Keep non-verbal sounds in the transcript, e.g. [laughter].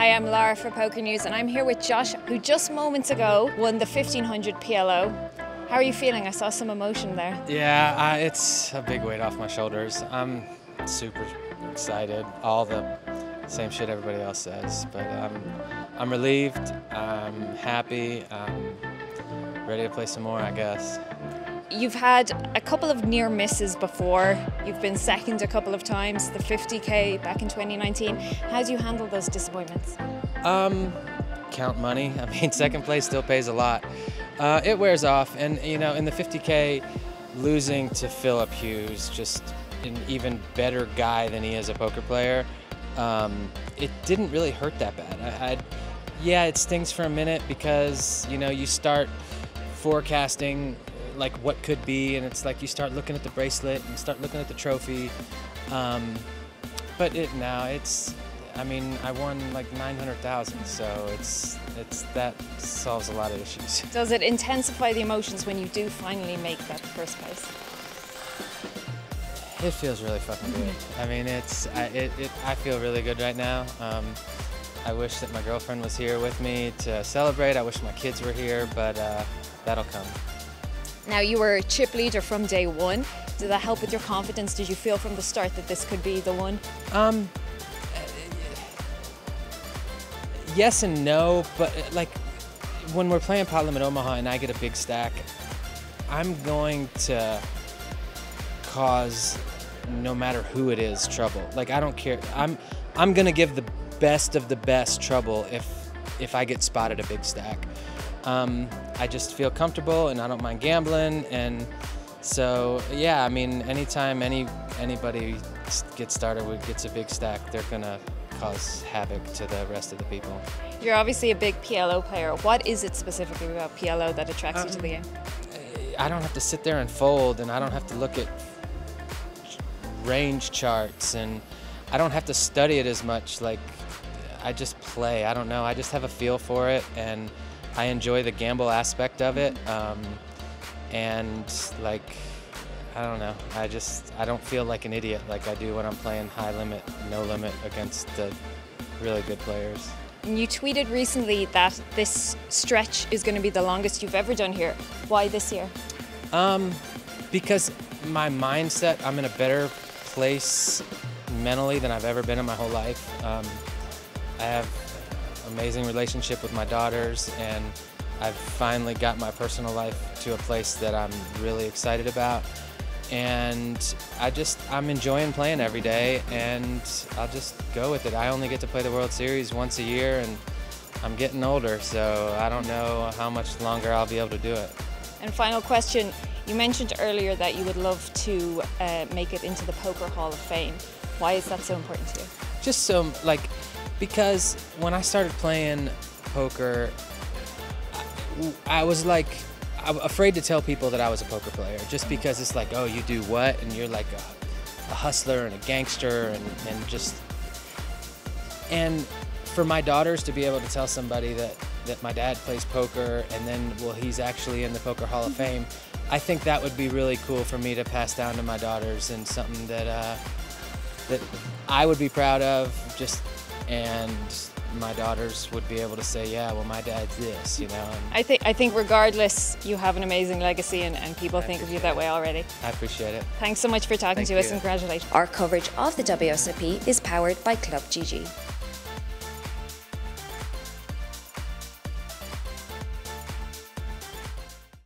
Hi, I'm Lara for Poker News, and I'm here with Josh, who just moments ago won the 1500 PLO. How are you feeling? I saw some emotion there. Yeah, uh, it's a big weight off my shoulders. I'm super excited. All the same shit everybody else says, but um, I'm relieved. I'm happy. I'm ready to play some more, I guess. You've had a couple of near misses before. You've been second a couple of times, the 50k back in 2019. How do you handle those disappointments? Um, count money. [laughs] I mean, second place still pays a lot. Uh, it wears off, and you know, in the 50k, losing to Phillip Hui, just an even better guy than he is a poker player, um, it didn't really hurt that bad. I, I'd, yeah, it stings for a minute because you know you start forecasting like what could be, and it's like you start looking at the bracelet and start looking at the trophy. Um, but it now it's, I mean, I won like 900,000, so it's it's that solves a lot of issues. [laughs] Does it intensify the emotions when you do finally make that first place? It feels really fucking good. I mean, it's I, it, it, I feel really good right now. Um, I wish that my girlfriend was here with me to celebrate. I wish my kids were here, but uh, that'll come. Now, you were chip leader from day one. Did that help with your confidence? Did you feel from the start that this could be the one? Um, yes and no, but uh, like when we're playing Pot Limit Omaha and I get a big stack, I'm going to cause no matter who it is trouble. Like I don't care. I'm I'm gonna give the best of the best trouble if if I get spotted a big stack. Um, I just feel comfortable and I don't mind gambling and so yeah, I mean anytime any anybody gets started with gets a big stack, they're gonna cause havoc to the rest of the people. You're obviously a big PLO player. What is it specifically about PLO that attracts um, you to the um, game? I don't have to sit there and fold and I don't have to look at range charts and I don't have to study it as much like I just play. I don't know. I just have a feel for it and I enjoy the gamble aspect of it. Um, and like, I don't know. I just, I don't feel like an idiot like I do when I'm playing high limit, no limit against the really good players. And you tweeted recently that this stretch is going to be the longest you've ever done here. Why this year? Um, because my mindset, I'm in a better place mentally than I've ever been in my whole life. Um, I have amazing relationship with my daughters and I've finally got my personal life to a place that I'm really excited about and I just I'm enjoying playing every day and I'll just go with it. I only get to play the World Series once a year and I'm getting older so I don't know how much longer I'll be able to do it. And final question, you mentioned earlier that you would love to uh, make it into the Poker Hall of Fame. Why is that so important to you? Just so like because when I started playing poker, I, was like I'm afraid to tell people that I was a poker player, just because it's like, oh, you do what, and you're like a, a hustler and a gangster, and, and just and for my daughters to be able to tell somebody that that my dad plays poker and then well he's actually in the poker hall of fame i think that would be really cool for me to pass down to my daughters and something that uh, that i would be proud of just and my daughters would be able to say, yeah, well, my dad's this, you know. And I think I think regardless, you have an amazing legacy, and, and people I think of you that way already. I appreciate it. Thanks so much for talking Thank to you. us, and congratulations. Our coverage of the WSOP is powered by Club GG.